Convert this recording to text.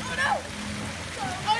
Oh no!